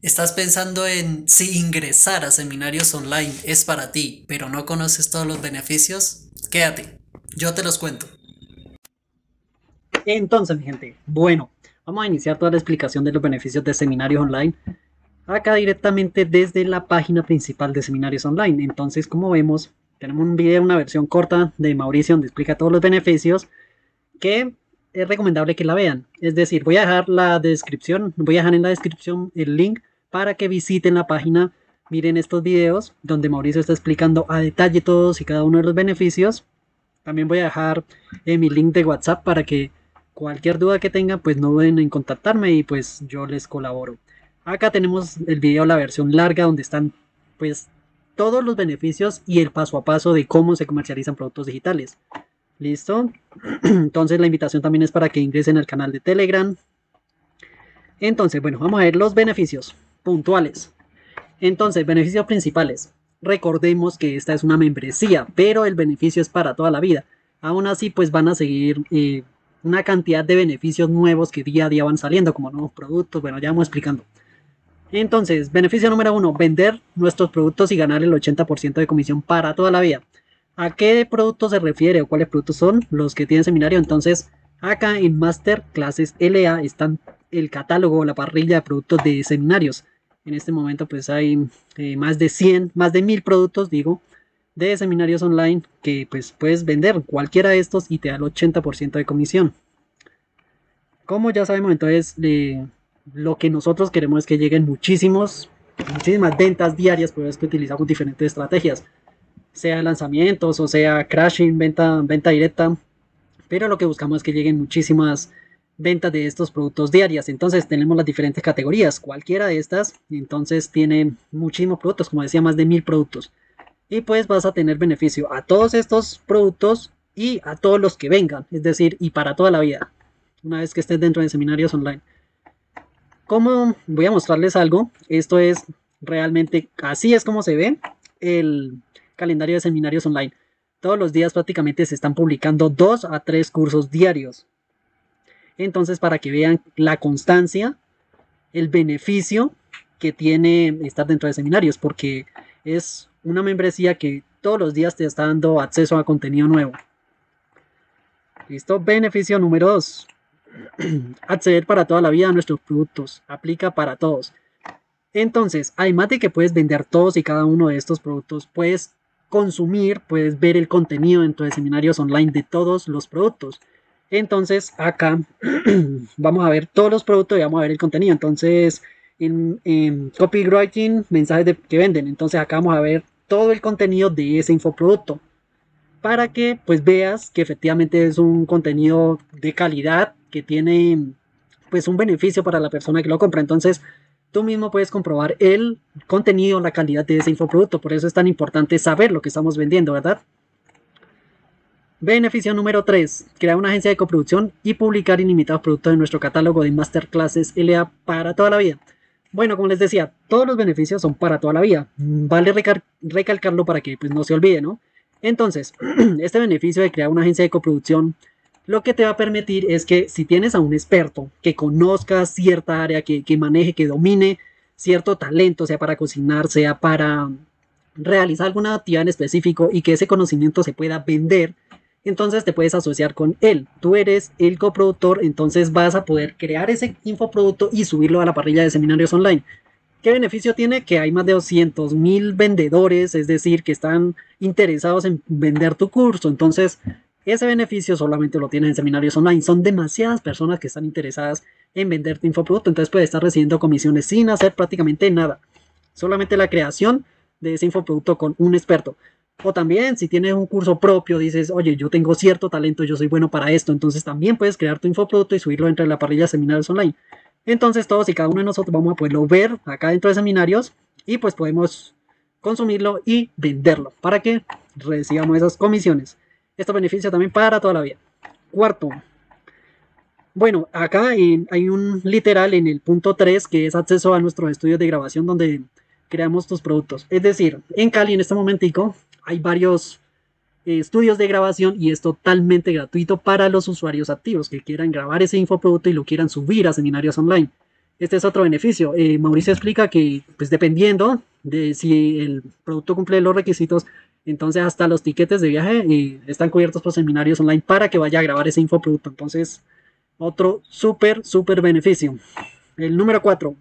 ¿Estás pensando en si ingresar a seminarios online es para ti, pero no conoces todos los beneficios? Quédate, yo te los cuento. Entonces, mi gente, bueno, vamos a iniciar toda la explicación de los beneficios de seminarios online. Acá directamente desde la página principal de seminarios online. Entonces, como vemos, tenemos un video, una versión corta de Mauricio donde explica todos los beneficios que es recomendable que la vean. Es decir, voy a dejar la descripción, voy a dejar en la descripción el link para que visiten la página, miren estos videos donde Mauricio está explicando a detalle todos y cada uno de los beneficios. También voy a dejar eh, mi link de WhatsApp para que cualquier duda que tengan, pues no duden en contactarme y pues yo les colaboro. Acá tenemos el video, la versión larga, donde están pues todos los beneficios y el paso a paso de cómo se comercializan productos digitales. ¿Listo? Entonces la invitación también es para que ingresen al canal de Telegram. Entonces, bueno, vamos a ver los beneficios puntuales. Entonces, beneficios principales. Recordemos que esta es una membresía, pero el beneficio es para toda la vida. Aún así, pues van a seguir eh, una cantidad de beneficios nuevos que día a día van saliendo, como nuevos productos. Bueno, ya vamos explicando. Entonces, beneficio número uno, vender nuestros productos y ganar el 80% de comisión para toda la vida. ¿A qué productos se refiere o cuáles productos son los que tienen seminario? Entonces, acá en Master Clases LA están el catálogo, la parrilla de productos de seminarios. En este momento pues hay eh, más de 100, más de 1000 productos, digo, de seminarios online que pues puedes vender cualquiera de estos y te da el 80% de comisión. Como ya sabemos, entonces lo que nosotros queremos es que lleguen muchísimos, muchísimas ventas diarias, por eso que utilizamos diferentes estrategias, sea lanzamientos o sea crashing, venta, venta directa, pero lo que buscamos es que lleguen muchísimas ventas de estos productos diarias. Entonces tenemos las diferentes categorías. Cualquiera de estas, entonces tiene muchísimos productos, como decía, más de mil productos. Y pues vas a tener beneficio a todos estos productos y a todos los que vengan. Es decir, y para toda la vida. Una vez que estés dentro de seminarios online. Como voy a mostrarles algo, esto es realmente, así es como se ve el calendario de seminarios online. Todos los días prácticamente se están publicando dos a tres cursos diarios. Entonces, para que vean la constancia, el beneficio que tiene estar dentro de seminarios, porque es una membresía que todos los días te está dando acceso a contenido nuevo. Listo, beneficio número 2. Acceder para toda la vida a nuestros productos. Aplica para todos. Entonces, además de que puedes vender todos y cada uno de estos productos, puedes consumir, puedes ver el contenido dentro de seminarios online de todos los productos. Entonces acá vamos a ver todos los productos y vamos a ver el contenido. Entonces en, copywriting, mensajes de, que venden. Entonces acá vamos a ver todo el contenido de ese infoproducto para que pues veas que efectivamente es un contenido de calidad que tiene pues un beneficio para la persona que lo compra. Entonces tú mismo puedes comprobar el contenido, la calidad de ese infoproducto. Por eso es tan importante saber lo que estamos vendiendo, ¿verdad? Beneficio número 3. Crear una agencia de coproducción y publicar ilimitados productos en nuestro catálogo de Masterclasses LA para toda la vida. Bueno, como les decía, todos los beneficios son para toda la vida. Vale recalcarlo para que pues, no se olvide, ¿no? Entonces, este beneficio de crear una agencia de coproducción lo que te va a permitir es que si tienes a un experto que conozca cierta área, que, que maneje, que domine cierto talento, sea para cocinar, sea para realizar alguna actividad en específico y que ese conocimiento se pueda vender, entonces te puedes asociar con él. Tú eres el coproductor, entonces vas a poder crear ese infoproducto y subirlo a la parrilla de seminarios online. ¿Qué beneficio tiene? Que hay más de 200 mil vendedores, es decir, que están interesados en vender tu curso. Entonces, ese beneficio solamente lo tienes en seminarios online. Son demasiadas personas que están interesadas en vender tu infoproducto. Entonces, puedes estar recibiendo comisiones sin hacer prácticamente nada. Solamente la creación de ese infoproducto con un experto. O también si tienes un curso propio, dices, oye, yo tengo cierto talento, yo soy bueno para esto, entonces también puedes crear tu infoproducto y subirlo entre la parrilla de seminarios online. Entonces todos y cada uno de nosotros vamos a poderlo ver acá dentro de seminarios y pues podemos consumirlo y venderlo para que recibamos esas comisiones. Esto beneficia también para toda la vida. Cuarto. Bueno, acá hay un literal en el punto 3 que es acceso a nuestros estudios de grabación donde creamos tus productos. Es decir, en Cali en este momentico hay varios eh, estudios de grabación y es totalmente gratuito para los usuarios activos que quieran grabar ese infoproducto y lo quieran subir a seminarios online. Este es otro beneficio. Eh, Mauricio explica que, pues dependiendo de si el producto cumple los requisitos, entonces hasta los tiquetes de viaje eh, están cubiertos por seminarios online para que vaya a grabar ese infoproducto. Entonces, otro súper, súper beneficio. El número 4.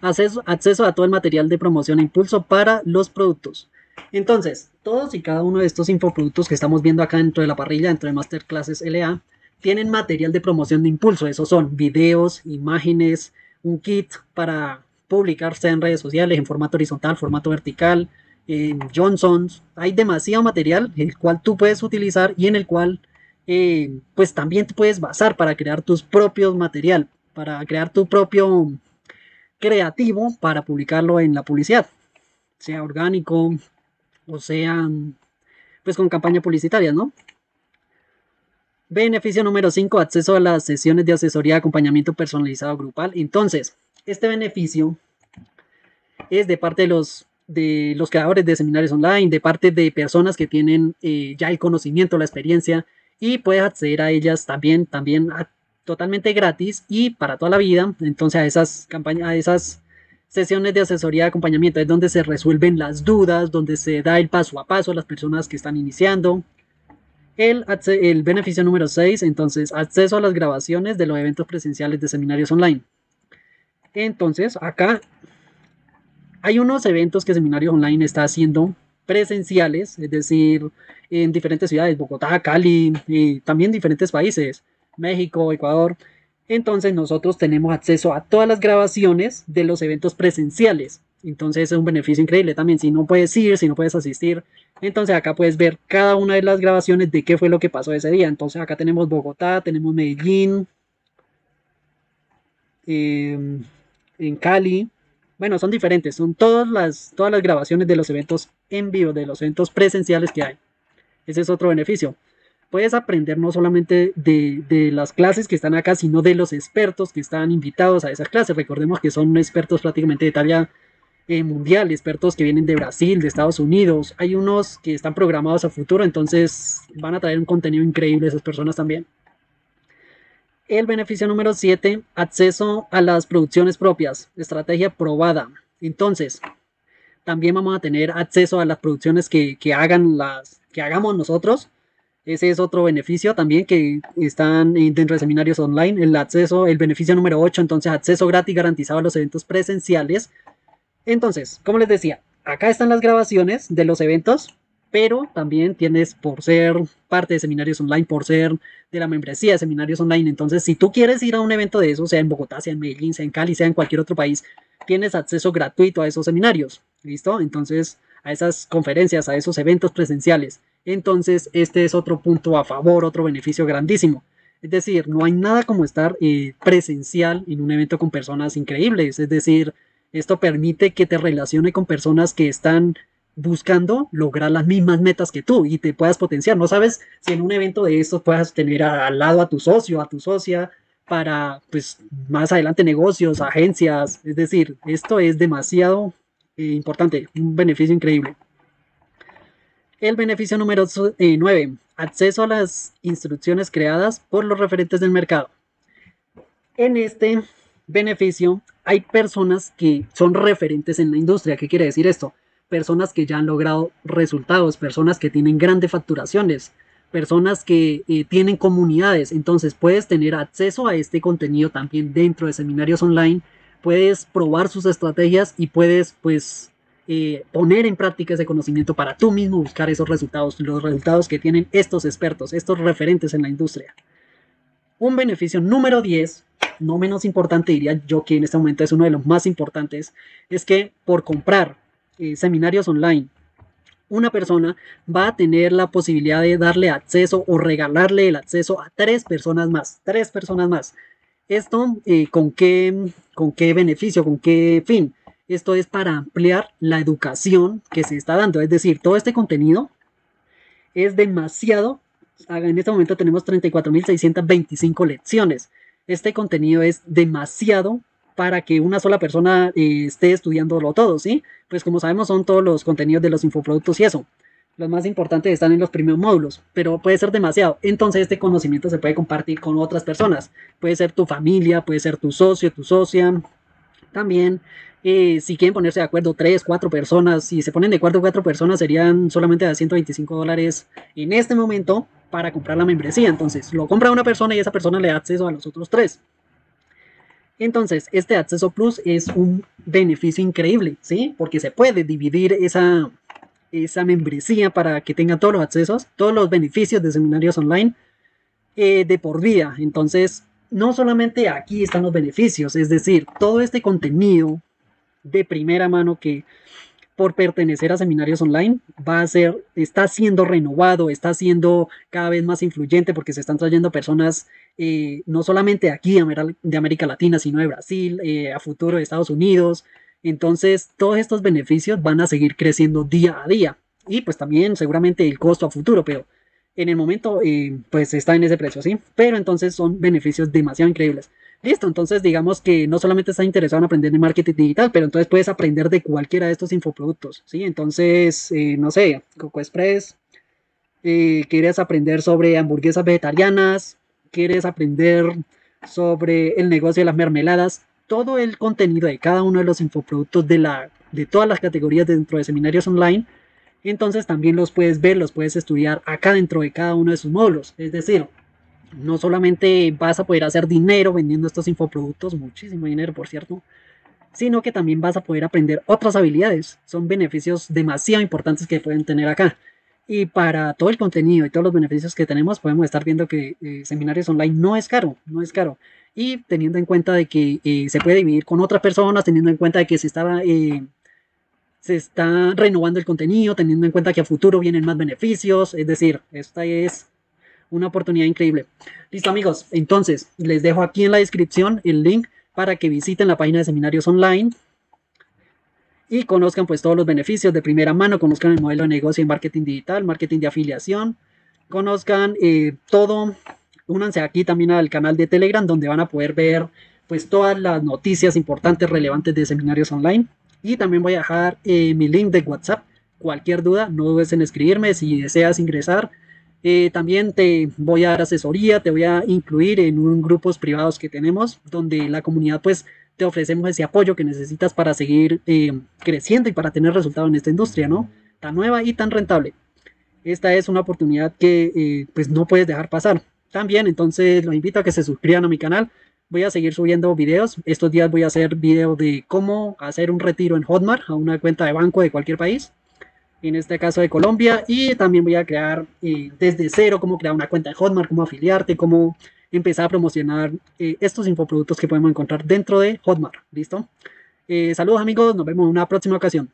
Acceso, acceso a todo el material de promoción e impulso para los productos. Entonces, todos y cada uno de estos infoproductos que estamos viendo acá dentro de la parrilla, dentro de Masterclasses LA, tienen material de promoción de impulso. Esos son videos, imágenes, un kit para publicarse en redes sociales en formato horizontal, formato vertical, en Johnson's. Hay demasiado material el cual tú puedes utilizar y en el cual eh, pues también te puedes basar para crear tus propios material, para crear tu propio creativo para publicarlo en la publicidad, sea orgánico o sea pues con campaña publicitaria, ¿no? Beneficio número 5, acceso a las sesiones de asesoría de acompañamiento personalizado grupal. Entonces, este beneficio es de parte de los, de los creadores de seminarios online, de parte de personas que tienen eh, ya el conocimiento, la experiencia y puedes acceder a ellas también, también totalmente gratis y para toda la vida. Entonces, a esas campañas, a esas sesiones de asesoría de acompañamiento es donde se resuelven las dudas, donde se da el paso a paso a las personas que están iniciando, el, beneficio número 6, entonces, acceso a las grabaciones de los eventos presenciales de seminarios online. Entonces, acá hay unos eventos que Seminarios Online está haciendo presenciales, es decir, en diferentes ciudades, Bogotá, Cali, y también diferentes países, México, Ecuador. Entonces nosotros tenemos acceso a todas las grabaciones de los eventos presenciales. Entonces es un beneficio increíble también. Si no puedes ir, si no puedes asistir, entonces acá puedes ver cada una de las grabaciones de qué fue lo que pasó ese día. Entonces acá tenemos Bogotá, tenemos Medellín, em, en Cali. Bueno, son diferentes, son todas las, todas las grabaciones de los eventos en vivo, de los eventos presenciales que hay. Ese es otro beneficio. Puedes aprender no solamente de, de las clases que están acá, sino de los expertos que están invitados a esas clases. Recordemos que son expertos prácticamente de talla eh, mundial, expertos que vienen de Brasil, de Estados Unidos. Hay unos que están programados a futuro, entonces van a traer un contenido increíble esas personas también. El beneficio número 7, acceso a las producciones propias, estrategia probada. Entonces, también vamos a tener acceso a las producciones que, hagan las, que hagamos nosotros. Ese es otro beneficio también que están dentro de seminarios online. El acceso, el beneficio número 8, entonces acceso gratis garantizado a los eventos presenciales entonces, como les decía, acá están las grabaciones de los eventos, pero también tienes por ser parte de seminarios online, por ser de la membresía de seminarios online. Entonces, si tú quieres ir a un evento de eso, sea en Bogotá, sea en Medellín, sea en Cali, sea en cualquier otro país, tienes acceso gratuito a esos seminarios. ¿Listo? Entonces, a esas conferencias, a esos eventos presenciales. Entonces, este es otro punto a favor, otro beneficio grandísimo. Es decir, no hay nada como estar eh, presencial en un evento con personas increíbles. Es decir, esto permite que te relacione con personas que están buscando lograr las mismas metas que tú y te puedas potenciar. No sabes si en un evento de estos puedas tener al lado a tu socio, a tu socia, para pues más adelante negocios, agencias. Es decir, esto es demasiado eh, importante, un beneficio increíble. El beneficio número 9, eh, acceso a las instrucciones creadas por los referentes del mercado. En este beneficio, hay personas que son referentes en la industria. ¿Qué quiere decir esto? Personas que ya han logrado resultados, personas que tienen grandes facturaciones, personas que eh, tienen comunidades. Entonces puedes tener acceso a este contenido también dentro de seminarios online. Puedes probar sus estrategias y puedes pues eh, poner en práctica ese conocimiento para tú mismo buscar esos resultados, los resultados que tienen estos expertos, estos referentes en la industria. Un beneficio número 10 no menos importante, diría yo que en este momento es uno de los más importantes, es que por comprar eh, seminarios online, una persona va a tener la posibilidad de darle acceso o regalarle el acceso a tres personas más, tres personas más. Esto, eh, ¿con, qué, ¿con qué beneficio? ¿Con qué fin? Esto es para ampliar la educación que se está dando. Es decir, todo este contenido es demasiado. En este momento tenemos 34.625 lecciones este contenido es demasiado para que una sola persona eh, esté estudiándolo todo, ¿sí? Pues como sabemos son todos los contenidos de los infoproductos y eso. Los más importantes están en los primeros módulos, pero puede ser demasiado. Entonces este conocimiento se puede compartir con otras personas. Puede ser tu familia, puede ser tu socio, tu socia. También, eh, si quieren ponerse de acuerdo tres, cuatro personas, si se ponen de acuerdo cuatro personas, serían solamente de 125 dólares en este momento para comprar la membresía. Entonces, lo compra una persona y esa persona le da acceso a los otros tres. Entonces, este acceso plus es un beneficio increíble, ¿sí? Porque se puede dividir esa, esa membresía para que tengan todos los accesos, todos los beneficios de seminarios online eh, de por vida. Entonces, no solamente aquí están los beneficios, es decir, todo este contenido de primera mano que por pertenecer a seminarios online va a ser, está siendo renovado, está siendo cada vez más influyente porque se están trayendo personas eh, no solamente aquí de América Latina, sino de Brasil, eh, a futuro de Estados Unidos, entonces, todos estos beneficios van a seguir creciendo día a día. Y pues también seguramente el costo a futuro, pero en el momento eh, pues está en ese precio, ¿sí? Pero entonces son beneficios demasiado increíbles. Listo, entonces digamos que no solamente estás interesado en aprender de marketing digital, pero entonces puedes aprender de cualquiera de estos infoproductos, ¿sí? Entonces, no sé, Coco Express, quieres aprender sobre hamburguesas vegetarianas, quieres aprender sobre el negocio de las mermeladas, todo el contenido de cada uno de los infoproductos de, la, de todas las categorías dentro de seminarios online, entonces también los puedes ver, los puedes estudiar acá dentro de cada uno de sus módulos. Es decir, no solamente vas a poder hacer dinero vendiendo estos infoproductos, muchísimo dinero por cierto, sino que también vas a poder aprender otras habilidades. Son beneficios demasiado importantes que pueden tener acá. Y para todo el contenido y todos los beneficios que tenemos, podemos estar viendo que eh, seminarios online no es caro, no es caro y teniendo en cuenta de que eh, se puede dividir con otras personas, teniendo en cuenta de que se está, eh, se está renovando el contenido, teniendo en cuenta que a futuro vienen más beneficios, es decir, esta es una oportunidad increíble. Listo amigos, entonces les dejo aquí en la descripción el link para que visiten la página de seminarios online y conozcan pues todos los beneficios de primera mano, conozcan el modelo de negocio y marketing digital, marketing de afiliación, conozcan eh, todo. Únanse aquí también al canal de Telegram donde van a poder ver pues todas las noticias importantes relevantes de seminarios online. Y también voy a dejar eh, mi link de WhatsApp. Cualquier duda no dudes en escribirme. Si deseas ingresar eh, también te voy a dar asesoría te voy a incluir en un grupos privados que tenemos donde la comunidad pues te ofrecemos ese apoyo que necesitas para seguir eh, creciendo y para tener resultado en esta industria no tan nueva y tan rentable esta es una oportunidad que pues no puedes dejar pasar también. Entonces los invito a que se suscriban a mi canal. Voy a seguir subiendo videos. Estos días voy a hacer video de cómo hacer un retiro en Hotmart a una cuenta de banco de cualquier país. En este caso de Colombia. Y también voy a crear eh, desde cero cómo crear una cuenta de Hotmart, cómo afiliarte, cómo empezar a promocionar eh, estos infoproductos que podemos encontrar dentro de Hotmart. ¿Listo? Eh, saludos amigos, nos vemos en una próxima ocasión.